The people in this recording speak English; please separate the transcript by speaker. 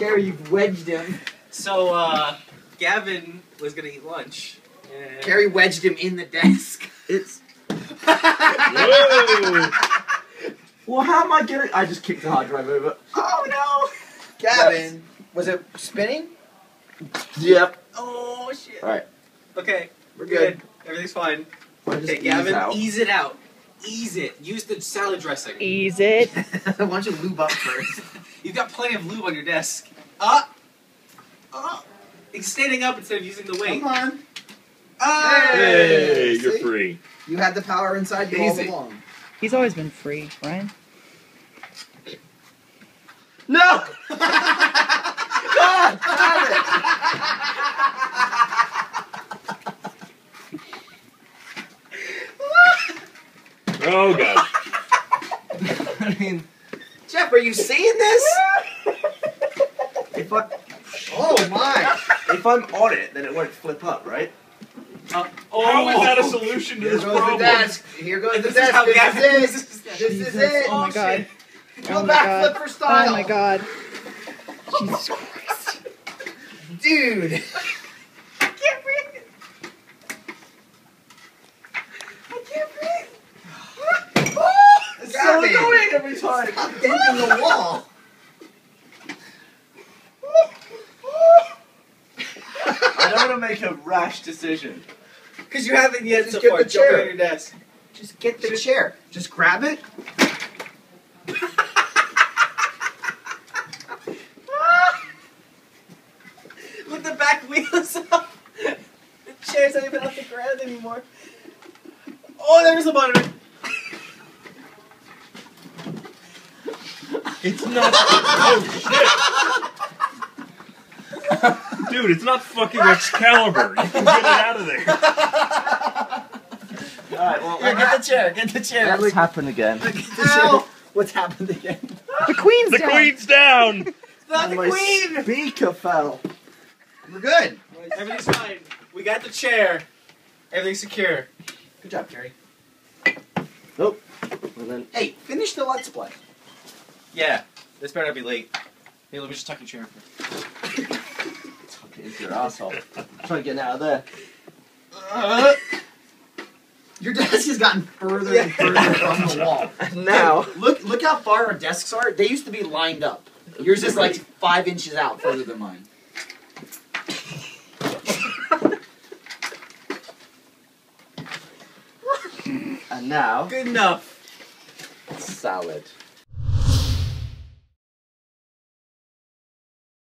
Speaker 1: Gary, you've wedged him.
Speaker 2: So, uh, Gavin was gonna eat lunch. And
Speaker 1: Gary wedged him in the desk.
Speaker 3: It's.
Speaker 4: Whoa!
Speaker 3: Well, how am I getting? I just kicked the hard drive over.
Speaker 1: Oh no! Gavin, was it spinning?
Speaker 3: Yep.
Speaker 2: Oh shit.
Speaker 3: Alright.
Speaker 2: Okay,
Speaker 1: We're
Speaker 2: good.
Speaker 1: good.
Speaker 2: Everything's fine.
Speaker 3: Why
Speaker 2: Okay, Gavin,
Speaker 3: out?
Speaker 2: ease it out. Ease it. Use the salad dressing.
Speaker 5: Ease it.
Speaker 1: Why don't you lube up first?
Speaker 2: You've got plenty of lube on your desk. Up. Up. It's standing up instead of using the weight.
Speaker 1: Come on.
Speaker 2: Ah!
Speaker 4: Hey, you're
Speaker 1: See?
Speaker 4: free.
Speaker 1: You had the power inside you
Speaker 2: Easy.
Speaker 1: all along.
Speaker 5: He's always been free, Ryan.
Speaker 3: No!
Speaker 1: God damn it!
Speaker 4: Oh god.
Speaker 3: I mean,
Speaker 1: Jeff, are you seeing this?
Speaker 3: if I
Speaker 1: Oh my!
Speaker 3: if I'm on it, then it won't flip up, right?
Speaker 2: Uh,
Speaker 4: How is that a solution to
Speaker 1: Here
Speaker 4: this
Speaker 1: goes the
Speaker 4: problem?
Speaker 1: desk. Here goes the
Speaker 2: This is
Speaker 1: desk.
Speaker 2: how
Speaker 1: This
Speaker 2: Gavin
Speaker 1: is
Speaker 2: uses
Speaker 1: it.
Speaker 2: his desk.
Speaker 1: This is it.
Speaker 5: Oh my
Speaker 2: Oh,
Speaker 5: god.
Speaker 1: Go
Speaker 5: Oh my
Speaker 1: back
Speaker 5: god.
Speaker 1: flipper style.
Speaker 5: Oh my god. Jesus Christ.
Speaker 1: Dude.
Speaker 2: I can't breathe. I can't breathe.
Speaker 3: It's
Speaker 1: so
Speaker 3: so
Speaker 1: annoying
Speaker 3: annoying every time.
Speaker 1: I'm denting the wall.
Speaker 3: I don't want to make a rash decision.
Speaker 2: Because you haven't yet
Speaker 1: Just
Speaker 2: so
Speaker 1: get
Speaker 2: far
Speaker 1: the
Speaker 2: jumping
Speaker 1: chair.
Speaker 2: on your desk.
Speaker 1: Just get the chair. Just grab it.
Speaker 2: With the back wheels up. The chair's not even off the ground anymore. Oh, there's a monitor.
Speaker 4: It's not. oh shit! Dude, it's not fucking Excalibur. You can get it out of there.
Speaker 3: Alright, well,
Speaker 1: Here, get the chair. Get the chair.
Speaker 3: let's again.
Speaker 1: The chair. What's happened again?
Speaker 5: The queen's
Speaker 4: The
Speaker 5: down.
Speaker 4: queen's down.
Speaker 2: Not the
Speaker 3: My
Speaker 2: queen.
Speaker 3: speaker fell.
Speaker 1: We're good.
Speaker 2: Everything's fine. We got the chair. Everything's secure.
Speaker 1: Good job, Gary.
Speaker 3: And then
Speaker 1: Hey, finish the let's play.
Speaker 2: Yeah. This better not be late. Hey, let me just tuck your chair. in.
Speaker 3: tuck it into your asshole. Try getting out of there.
Speaker 1: Your desk has gotten further and further from the wall.
Speaker 3: And now,
Speaker 1: Look, look how far our desks are. They used to be lined up. Yours is like five inches out further than mine.
Speaker 3: and now,
Speaker 2: Good enough.
Speaker 3: salad.